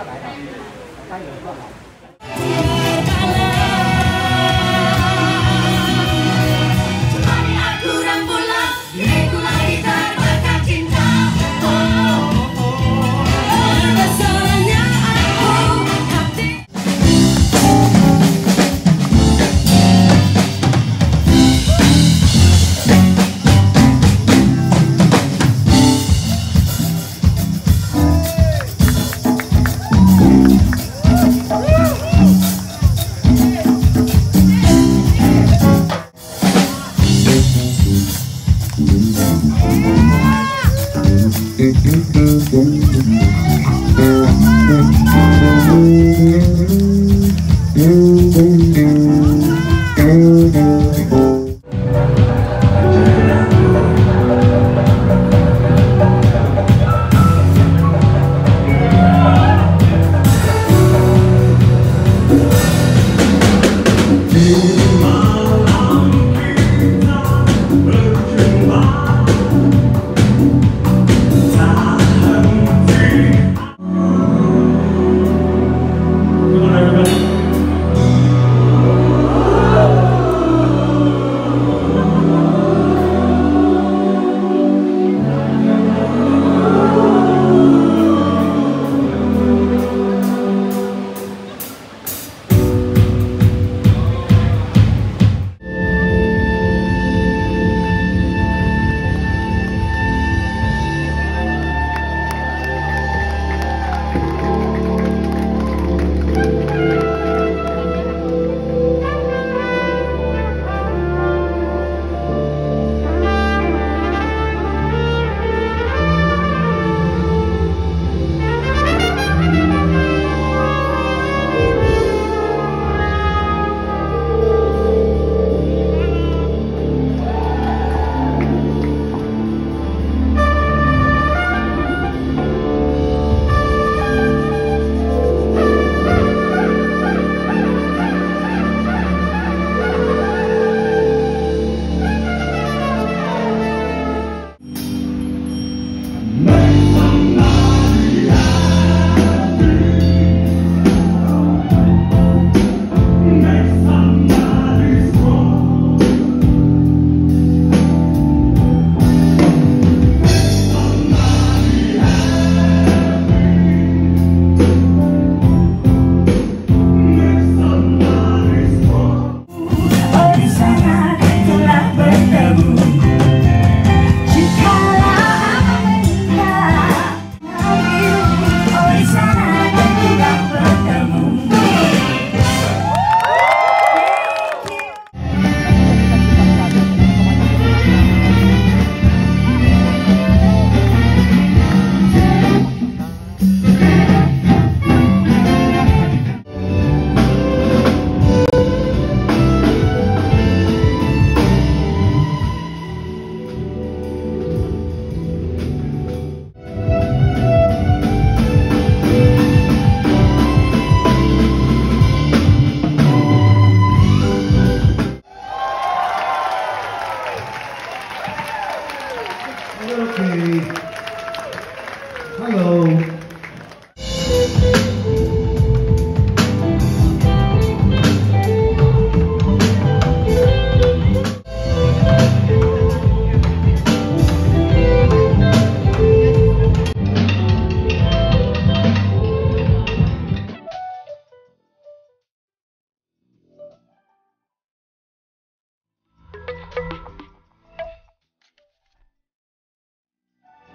他来了，他有个好。Mm-hmm.